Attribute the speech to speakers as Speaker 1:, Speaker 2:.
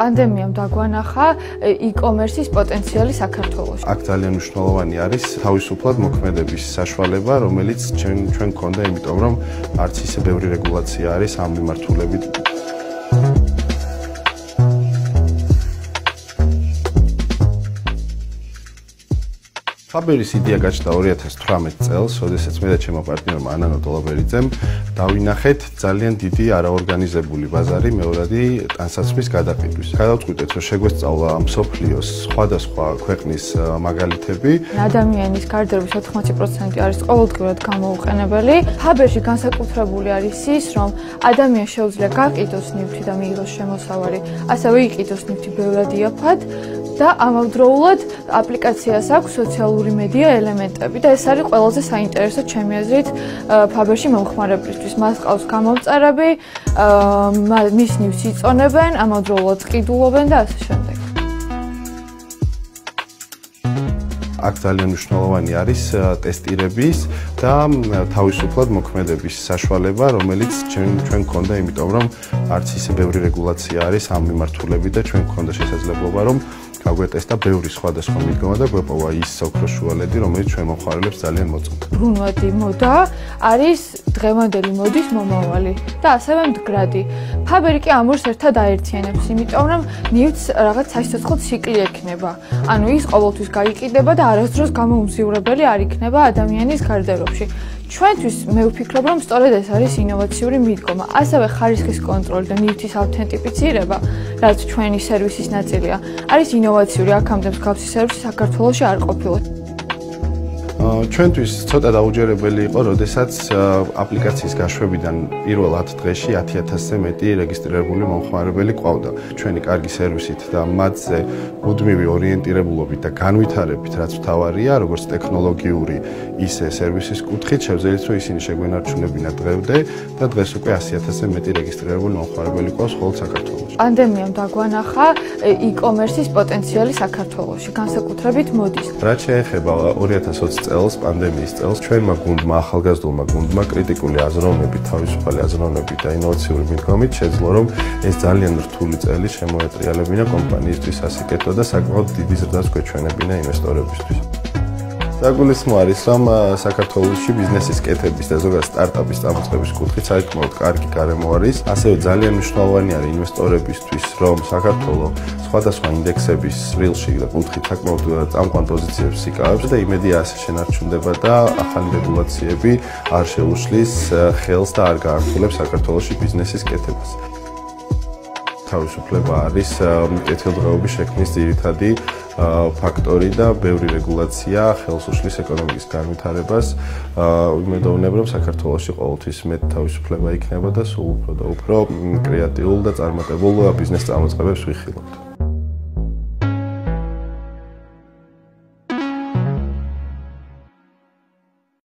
Speaker 1: პანდემიამ დაგვანახა e-commerce-ის პოტენციალი საქართველოში.
Speaker 2: აქ ძალიან მნიშვნელოვანი არის თავისუფლად მოქმედების საშუალება, რომელიც ჩვენ ჩვენ გქონდა, იმიტომ რომ არც ისე ბევრი რეგულაცია არის ამ მიმართულებით. ფაბერის იდეა გაჩნდა 2018 წელს, როდესაც მე და ჩემო პარტნიორმა ანანო დოლაბერიძემ დავინახეთ ძალიან დიდი არაორგანიზებული ბაზარი მეორადი ტანსაცმლის გადაყიდვის. გადავწყვიტეთ, რომ შეგვესწავლა მსოფლიოს სხვადასხვა ქვეყნის მაგალითები.
Speaker 1: ადამიანის გარდაობის 80% არის ყოველდღიურად გამოუყენებელი. ფაბერში განსაკუთრებული არის ის, რომ ადამიანს შეუძლია გაყიდოს ნივთი და მიიღოს შემოსავალი, ასევე იყიდოს ნივთი ბევრად იაფად. და ამავდროულად აპლიკაციას აქვს სოციალური მედია ელემენტები და ეს არის ყველაზე საინტერესო ჩემი აზრით ფაბერში მომხმარებლისთვის. მას ყავს გამომწერები, მის ნივთს იწონებენ, ამავდროულად ყიდულობენ და ასე შემდეგ.
Speaker 2: აქ ძალიან მნიშვნელოვანი არის ტესტირების და თავისუფლად მოქმედების საშუალება, რომელიც ჩვენ ჩვენ გქონდა, იმიტომ რომ არც ისე ბევრი რეგულაცია არის ამ მიმართულებით და ჩვენ გქონდა შესაძლებლობა რომ გაგვეტესტა ბევრი სხვადასხვა მიდგომა და გვეპოვა ის ოქრო შუალედი, რომელიც ჩვენ მომხარებლებს ძალიან მოწონთ.
Speaker 1: ბრუნვადი მოდა არის დღევანდელი მოდის მომავალი და ასევე მდგრადი. ფაბერი კი ამურს ერთად აერთიანებს, იმიტომ რომ ნივთს რაღაც საშეცოცხლო ციკლი ექნება. ანუ ის ყოველთვის გაიყიდება და არასდროს გამოუმზიურებელი არ იქნება ადამიანის გარდერობში. ჩვენთვის მე ვფიქრობ, რომ სწორედ ეს არის ინოვაციური მიდგომა. ასევე ხარისხის კონტროლი და ნივთის ავთენტიფიცირება, რაც ჩვენი სერვისის ნაწილია, არის ინოვაციური. აქამდე მსგავსი სერვისი საქართველოში არ ყოფილა.
Speaker 2: ჩვენთვის ცოტა დაუჯერებელი იყო, როდესაც აპლიკაციის გაშვებიდან პირველ 10 დღეში 10000-ზე მეტი რეგისტრირებული მომხმარებელი ყავდა. ჩვენი კარგი სერვისით და მათზე მუდმივი ორიენტირებულობით და განვითარებით, რაც მთავარია, როგორც ტექნოლოგიური, ისე სერვისის კუთხით, შევძელით, რომ ისინი შეგვენარჩუნებინათ დღევდე და დღეს უკვე 100000-ზე მეტი რეგისტრირებული მომხმარებელი ყავს მხოლოდ საქართველოში.
Speaker 1: პანდემიამ დაგვანახა e-commerce-ის პოტენციალი საქართველოში, განსაკუთრებით მოდის.
Speaker 2: რაც შეეხება 2020 წელს, პანდემიის წელს, ჩვენმა გუნდმა, ახალგაზრდულმა გუნდმა კრიტიკული აზროვნებით, თავისუფალი აზროვნებით და ინოვაციური მიდგომით შეძლო, რომ ეს ძალიან რთული წელი შემოეტრიალებინა კომპანიისთვის ასიკეთო და საკმაოდ დიდი ზრდას გვეჩვენებინა ინვესტორებისთვის. საგულისხმო არის, რომ საქართველოსში ბიზნესის კეთების და ზოგადად სტარტაპის წამოწყების კუთხით საერთოდ კარგი გარემო არის. ასევე ძალიან მნიშვნელოვანი არის ინვესტორებისთვის, რომ საქართველოს სხვადასხვა ინდექსების სრილში და კუთხით საკმაოდ წამყვან პოზიციებს იკავებს და იმედია ასე შენარჩუნდება და ახალი რეგულაციები არ შეუშლის ხელს და არ გაართულებს საქართველოსში ბიზნესის კეთებას. თავისუფლება არის კეთილდღეობის შექმნის ძირითადი ფაქტორი და ბევრი რეგულაცია ხელს უშლის ეკონომიკის განვითარებას. იმედოვნებ რომ საქართველოსში ყოველთვის მეტ თავისუფლება იქნება და სულ უფრო და უფრო კრეატიულ და წარმატებულ ბიზნეს წარმოწებებს ვიხილავთ.